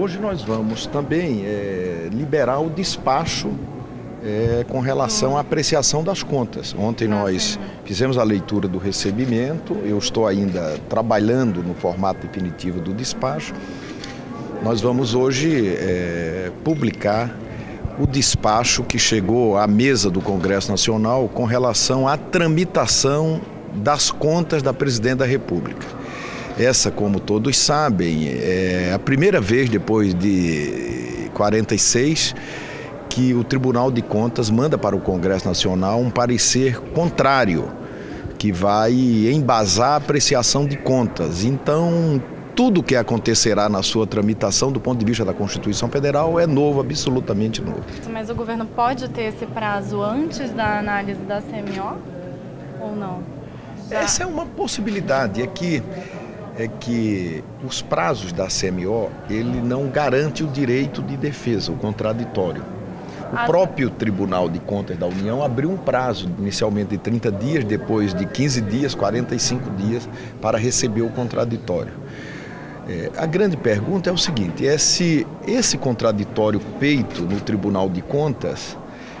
Hoje nós vamos também é, liberar o despacho é, com relação à apreciação das contas. Ontem nós fizemos a leitura do recebimento, eu estou ainda trabalhando no formato definitivo do despacho. Nós vamos hoje é, publicar o despacho que chegou à mesa do Congresso Nacional com relação à tramitação das contas da Presidente da República. Essa, como todos sabem, é a primeira vez depois de 46 que o Tribunal de Contas manda para o Congresso Nacional um parecer contrário, que vai embasar a apreciação de contas. Então, tudo que acontecerá na sua tramitação do ponto de vista da Constituição Federal é novo, absolutamente novo. Mas o governo pode ter esse prazo antes da análise da CMO ou não? Já... Essa é uma possibilidade, é que é que os prazos da CMO ele não garante o direito de defesa, o contraditório. O ah, próprio Tribunal de Contas da União abriu um prazo, inicialmente de 30 dias, depois de 15 dias, 45 dias, para receber o contraditório. É, a grande pergunta é o seguinte: é se esse contraditório feito no Tribunal de Contas,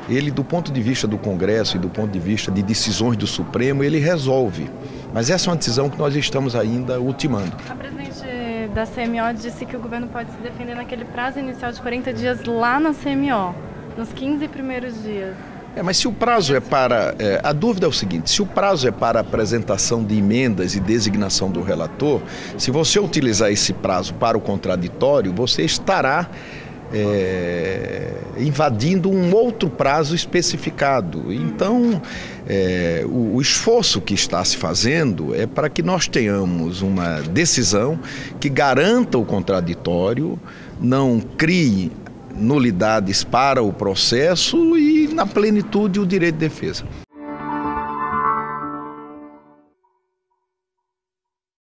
ele, do ponto de vista do Congresso e do ponto de vista de decisões do Supremo, ele resolve. Mas essa é uma decisão que nós estamos ainda ultimando. A presidente da CMO disse que o governo pode se defender naquele prazo inicial de 40 dias lá na CMO, nos 15 primeiros dias. É, mas se o prazo é para. É, a dúvida é o seguinte: se o prazo é para apresentação de emendas e designação do relator, se você utilizar esse prazo para o contraditório, você estará é, invadindo um outro prazo especificado. Então, é, o, o, esforço que está se fazendo é para que nós tenhamos uma decisão que garanta o contraditório, não crie nulidades para o processo e, na plenitude, o direito de defesa.